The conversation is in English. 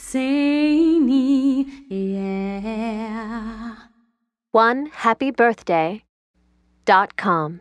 zany, yeah. One happy birthday dot com.